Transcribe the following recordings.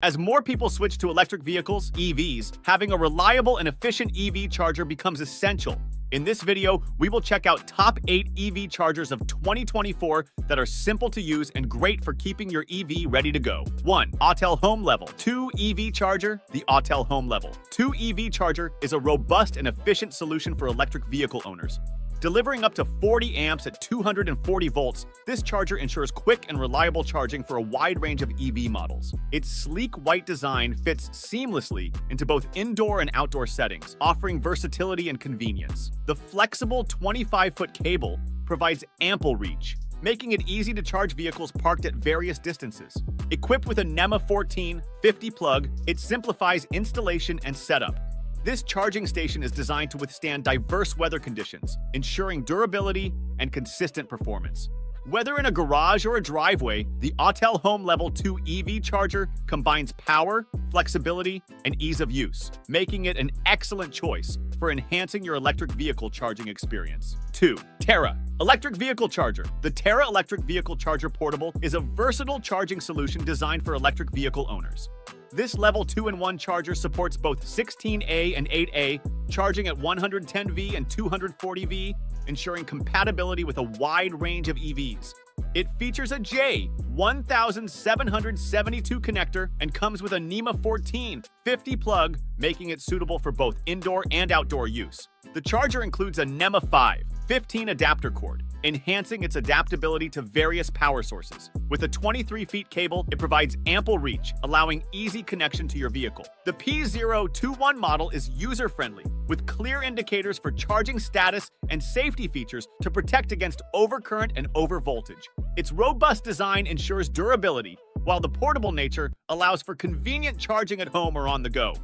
As more people switch to electric vehicles, EVs, having a reliable and efficient EV charger becomes essential. In this video, we will check out top 8 EV chargers of 2024 that are simple to use and great for keeping your EV ready to go. 1. Autel Home Level 2 EV Charger The Autel Home Level 2 EV Charger is a robust and efficient solution for electric vehicle owners. Delivering up to 40 amps at 240 volts, this charger ensures quick and reliable charging for a wide range of EV models. Its sleek white design fits seamlessly into both indoor and outdoor settings, offering versatility and convenience. The flexible 25-foot cable provides ample reach, making it easy to charge vehicles parked at various distances. Equipped with a NEMA 14 50 plug, it simplifies installation and setup, this charging station is designed to withstand diverse weather conditions, ensuring durability and consistent performance. Whether in a garage or a driveway, the Autel Home Level 2 EV charger combines power, flexibility, and ease of use, making it an excellent choice for enhancing your electric vehicle charging experience. 2. Tera Electric Vehicle Charger. The Tera Electric Vehicle Charger Portable is a versatile charging solution designed for electric vehicle owners. This level 2-in-1 charger supports both 16A and 8A, charging at 110V and 240V, ensuring compatibility with a wide range of EVs. It features a J1772 connector and comes with a NEMA 14 50 plug, making it suitable for both indoor and outdoor use. The charger includes a NEMA 5 15 adapter cord, enhancing its adaptability to various power sources. With a 23 feet cable, it provides ample reach, allowing easy connection to your vehicle. The P021 model is user-friendly, with clear indicators for charging status and safety features to protect against overcurrent and overvoltage. Its robust design ensures durability, while the portable nature allows for convenient charging at home or on the go.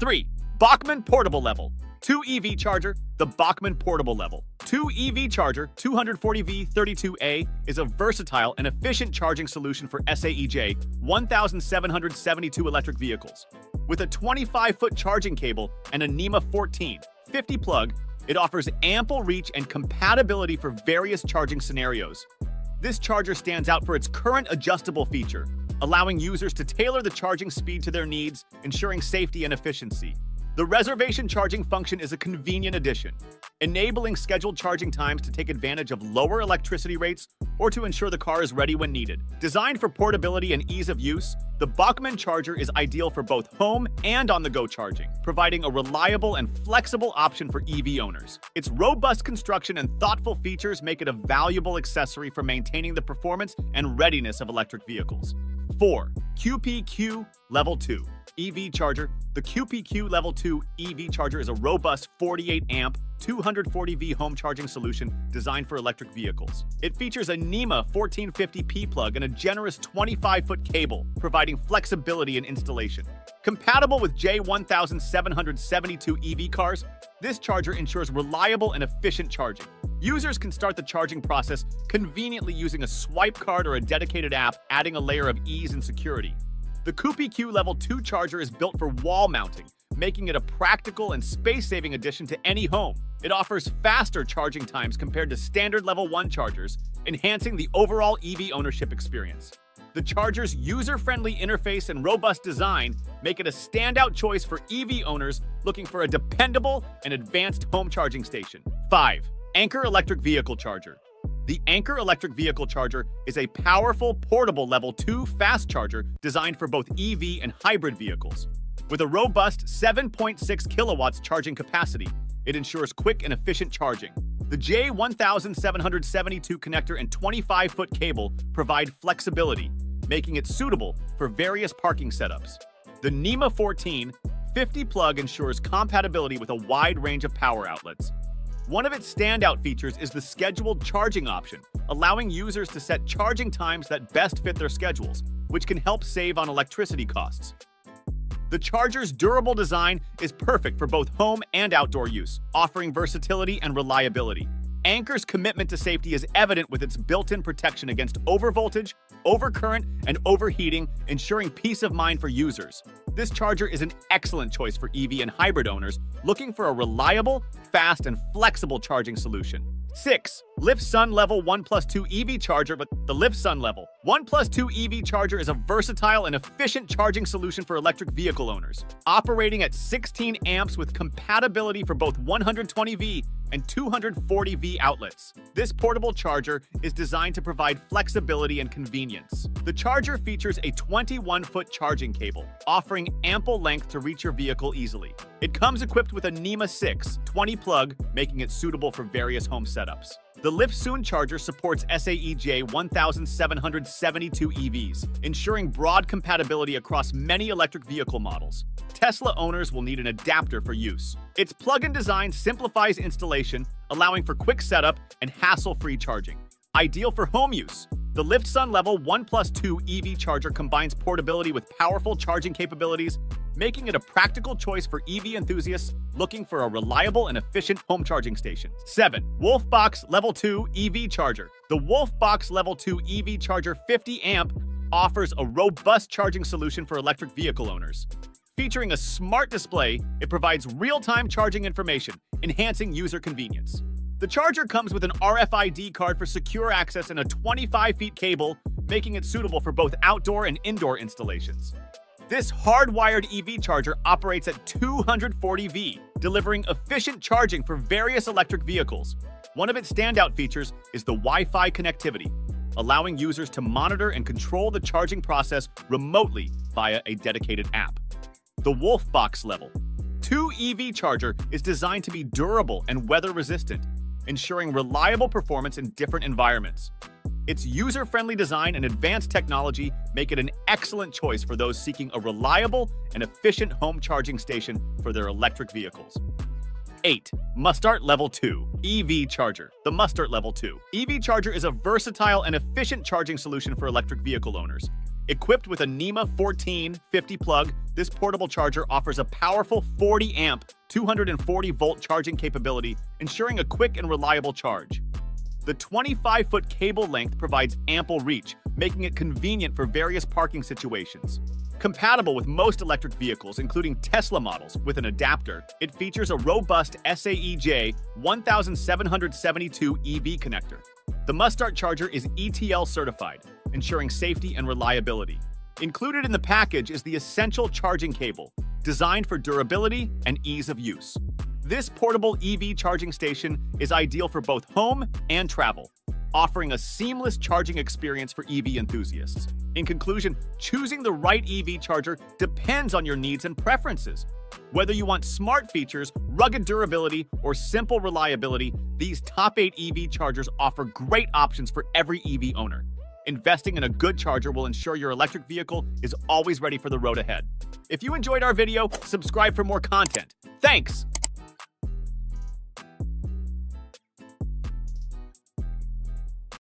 3. Bokman Portable Level 2 EV Charger, the Bokman Portable Level. 2 EV Charger 240V 32A is a versatile and efficient charging solution for SAEJ 1772 electric vehicles. With a 25-foot charging cable and a NEMA 14 50 plug, it offers ample reach and compatibility for various charging scenarios. This charger stands out for its current adjustable feature, allowing users to tailor the charging speed to their needs, ensuring safety and efficiency. The reservation charging function is a convenient addition, enabling scheduled charging times to take advantage of lower electricity rates or to ensure the car is ready when needed. Designed for portability and ease of use, the Bokman charger is ideal for both home and on-the-go charging, providing a reliable and flexible option for EV owners. Its robust construction and thoughtful features make it a valuable accessory for maintaining the performance and readiness of electric vehicles. 4. QPQ Level 2 EV charger. The QPQ Level 2 EV charger is a robust 48 amp, 240V home charging solution designed for electric vehicles. It features a NEMA 1450P plug and a generous 25-foot cable, providing flexibility in installation. Compatible with J1772 EV cars, this charger ensures reliable and efficient charging. Users can start the charging process conveniently using a swipe card or a dedicated app, adding a layer of ease and security. The QPQ Level 2 charger is built for wall mounting, making it a practical and space-saving addition to any home. It offers faster charging times compared to standard Level 1 chargers, enhancing the overall EV ownership experience. The charger's user-friendly interface and robust design make it a standout choice for EV owners looking for a dependable and advanced home charging station. 5. Anker Electric Vehicle Charger the Anker electric vehicle charger is a powerful, portable level 2 fast charger designed for both EV and hybrid vehicles. With a robust 7.6 kilowatts charging capacity, it ensures quick and efficient charging. The J1772 connector and 25-foot cable provide flexibility, making it suitable for various parking setups. The NEMA 14 50 plug ensures compatibility with a wide range of power outlets, one of its standout features is the scheduled charging option, allowing users to set charging times that best fit their schedules, which can help save on electricity costs. The charger's durable design is perfect for both home and outdoor use, offering versatility and reliability. Anker's commitment to safety is evident with its built-in protection against overvoltage, overcurrent, and overheating, ensuring peace of mind for users. This charger is an excellent choice for EV and hybrid owners looking for a reliable, fast, and flexible charging solution. 6. LiftSun Level 1 plus 2 EV charger, but the LiftSun Level 1 plus 2 EV charger is a versatile and efficient charging solution for electric vehicle owners, operating at 16 amps with compatibility for both 120V and 240V outlets. This portable charger is designed to provide flexibility and convenience. The charger features a 21-foot charging cable, offering ample length to reach your vehicle easily. It comes equipped with a NEMA 6 20 plug, making it suitable for various home setups. The LiftSun charger supports SAEJ 1772 EVs, ensuring broad compatibility across many electric vehicle models. Tesla owners will need an adapter for use. Its plug-in design simplifies installation, allowing for quick setup and hassle-free charging. Ideal for home use, the LiftSun Level 1 Plus 2 EV charger combines portability with powerful charging capabilities, making it a practical choice for EV enthusiasts looking for a reliable and efficient home charging station. 7. Wolfbox Level 2 EV Charger. The Wolfbox Level 2 EV Charger 50 amp offers a robust charging solution for electric vehicle owners. Featuring a smart display, it provides real-time charging information, enhancing user convenience. The charger comes with an RFID card for secure access and a 25 feet cable, making it suitable for both outdoor and indoor installations. This hardwired EV charger operates at 240V, delivering efficient charging for various electric vehicles. One of its standout features is the Wi-Fi connectivity, allowing users to monitor and control the charging process remotely via a dedicated app. The Wolfbox Level 2 EV charger is designed to be durable and weather-resistant, ensuring reliable performance in different environments. Its user-friendly design and advanced technology make it an excellent choice for those seeking a reliable and efficient home charging station for their electric vehicles. 8. Mustart Level 2 EV Charger. The Mustart Level 2 EV Charger is a versatile and efficient charging solution for electric vehicle owners. Equipped with a NEMA 14 50 plug, this portable charger offers a powerful 40 amp, 240 volt charging capability, ensuring a quick and reliable charge. The 25 foot cable length provides ample reach, making it convenient for various parking situations. Compatible with most electric vehicles, including Tesla models, with an adapter, it features a robust SAEJ 1772 EV connector. The Mustart charger is ETL certified, ensuring safety and reliability. Included in the package is the essential charging cable, designed for durability and ease of use. This portable EV charging station is ideal for both home and travel, offering a seamless charging experience for EV enthusiasts. In conclusion, choosing the right EV charger depends on your needs and preferences. Whether you want smart features, rugged durability, or simple reliability, these top 8 EV chargers offer great options for every EV owner. Investing in a good charger will ensure your electric vehicle is always ready for the road ahead. If you enjoyed our video, subscribe for more content. Thanks!